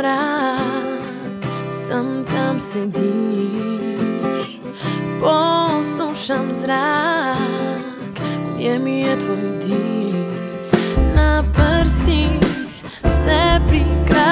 časem mrak Sam tam sediš Poslušam zrak Gdje mi je tvoj dih. Na prstih se there